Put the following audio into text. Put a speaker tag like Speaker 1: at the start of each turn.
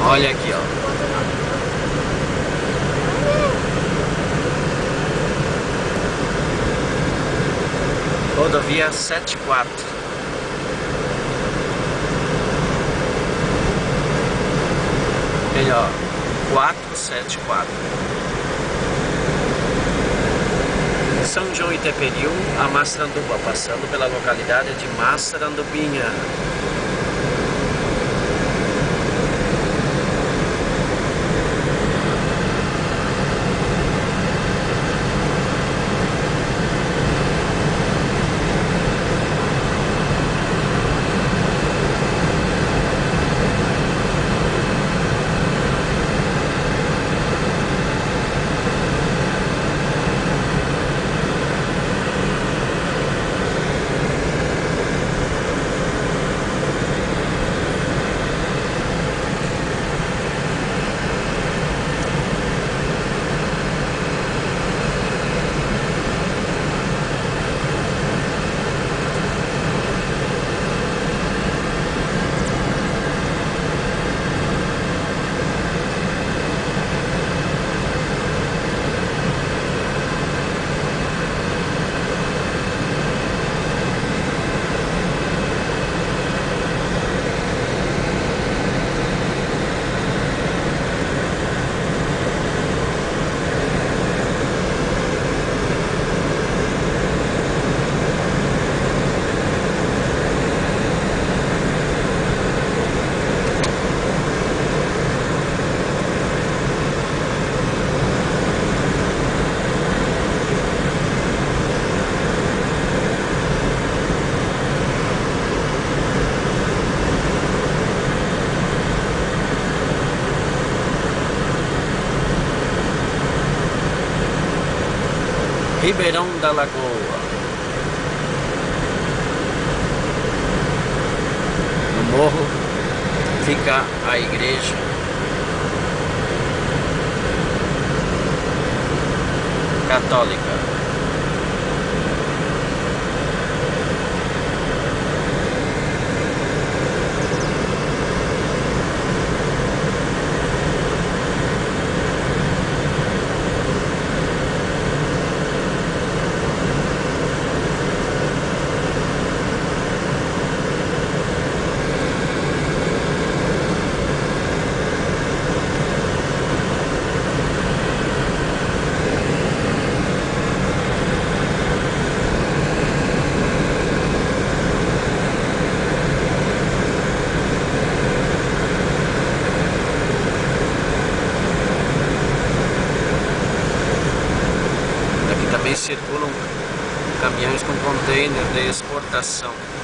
Speaker 1: Olha aqui, ó. Rodovia 74. Melhor, 474. São João Iteperiu a Massaranduba, passando pela localidade de Massarandubinha. Ribeirão da Lagoa. No morro fica a igreja. Católica. Aqui também circulam caminhões com container de exportação.